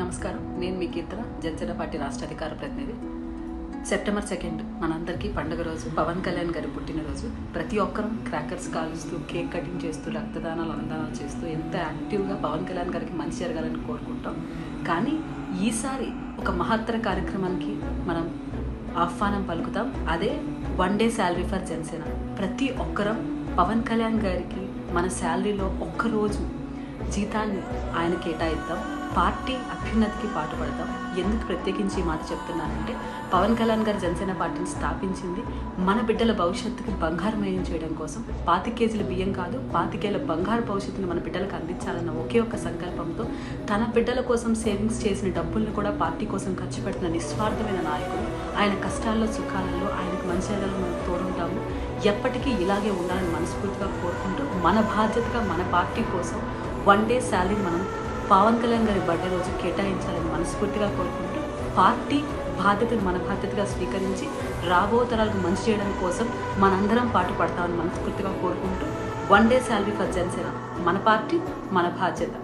అందరికీ నమస్కారం. నేను మీ కీర్తన జనసేన పార్టీ రాష్ట్ర అధికార ప్రతినిధి. సెప్టెంబర్ సెకండ్ మనందరికీ పండుగ రోజు పవన్ కళ్యాణ్ గారి పుట్టినరోజు. ప్రతి ఒక్కరూ క్రాకర్స్ కాలుస్తూ కేక్ కటింగ్ చేస్తూ రక్తదానాలు అన్నదానాలు చేస్తూ ఎంత యాక్టివ్గా పవన్ కళ్యాణ్ గారికి మంచి జరగాలని కోరుకుంటాం. కానీ ఈసారి ఒక మహత్తర కార్యక్రమానికి మనం ఆహ్వానం పలుకుతాం. అదే one day salary for Janasena. ప్రతి ఒక్కరం పవన్ కళ్యాణ్ గారికి మన శాలరీలో ఒక్కరోజు జీతాన్ని ఆయన కేటాయిద్దాం. పార్టీ అభ్యున్నతికి పాటుపడతాం. ఎందుకు ప్రత్యేకించి ఈ మాట చెప్తున్నానంటే పవన్ కళ్యాణ్ గారు జనసేన పార్టీని స్థాపించింది మన బిడ్డల భవిష్యత్తుకి బంగారమయం చేయడం కోసం. పాతి కేజీల బియ్యం కాదు పాతికేళ్ళ బంగారు భవిష్యత్తుని మన బిడ్డలకు అందించాలన్న ఒకే ఒక్క సంకల్పంతో తన బిడ్డల కోసం సేవింగ్స్ చేసిన డబ్బుల్ని కూడా పార్టీ కోసం ఖర్చు పెడుతున్న నిస్వార్థమైన నాయకుడు ఆయన కష్టాల్లో సుఖాలలో ఆయనకు మంచి మనం తోడుంటాము. ఎప్పటికీ ఇలాగే ఉండాలని మనస్ఫూర్తిగా కోరుకుంటూ మన బాధ్యతగా మన పార్టీ కోసం వన్ డే శాలరీ మనం పవన్ కళ్యాణ్ గారి బర్త్డే రోజు కేటాయించాలని మనస్ఫూర్తిగా కోరుకుంటూ పార్టీ బాధ్యతను మన బాధ్యతగా స్వీకరించి రాబో తరాలకు మంచి చేయడం కోసం మనందరం పాటు పడతామని మనస్ఫూర్తిగా కోరుకుంటూ one day salary for Janasena. మన పార్టీ మన బాధ్యత.